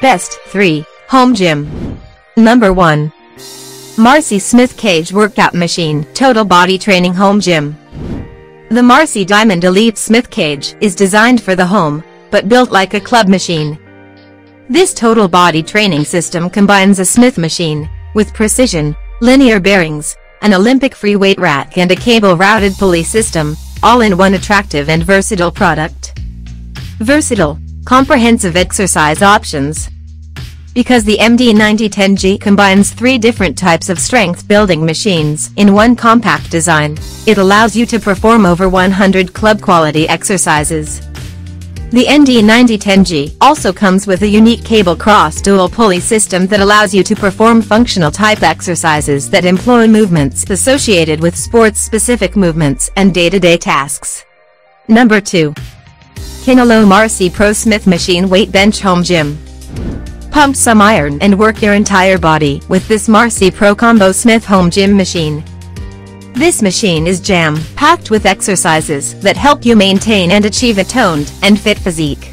Best 3. Home Gym. Number 1. Marcy Smith Cage Workout Machine Total Body Training Home Gym. The Marcy Diamond Elite Smith Cage is designed for the home, but built like a club machine. This total body training system combines a Smith machine, with precision, linear bearings, an Olympic free weight rack and a cable-routed pulley system, all in one attractive and versatile product. Versatile, comprehensive exercise options. Because the MD9010G combines three different types of strength-building machines in one compact design, it allows you to perform over 100 club-quality exercises. The MD9010G also comes with a unique cable cross dual pulley system that allows you to perform functional type exercises that employ movements associated with sports-specific movements and day-to-day -day tasks. Number 2. Kinolo Marcy Pro Smith Machine Weight Bench Home Gym. Pump some iron and work your entire body with this Marcy Pro Combo Smith Home Gym Machine. This machine is jam-packed with exercises that help you maintain and achieve a toned and fit physique.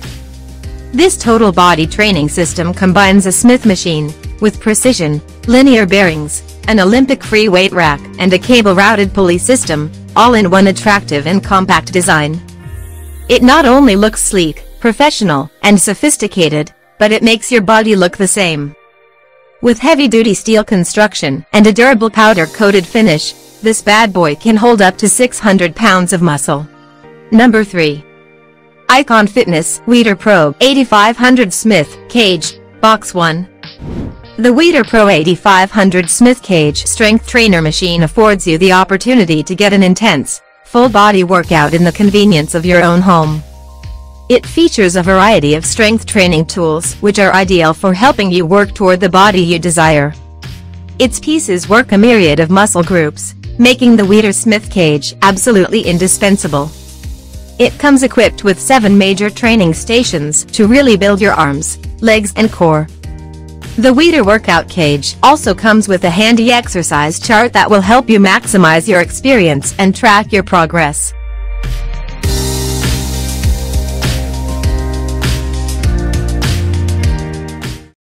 This total body training system combines a Smith machine, with precision, linear bearings, an Olympic free weight rack and a cable-routed pulley system, all in one attractive and compact design. It not only looks sleek, professional, and sophisticated, but it makes your body look the same. With heavy-duty steel construction and a durable powder-coated finish, this bad boy can hold up to 600 pounds of muscle. Number 3. Icon Fitness Weider Pro 8500 Smith Cage Box 1 The Weider Pro 8500 Smith Cage Strength Trainer Machine affords you the opportunity to get an intense, full-body workout in the convenience of your own home. It features a variety of strength training tools which are ideal for helping you work toward the body you desire. Its pieces work a myriad of muscle groups, making the Weider Smith cage absolutely indispensable. It comes equipped with seven major training stations to really build your arms, legs and core. The Weider workout cage also comes with a handy exercise chart that will help you maximize your experience and track your progress.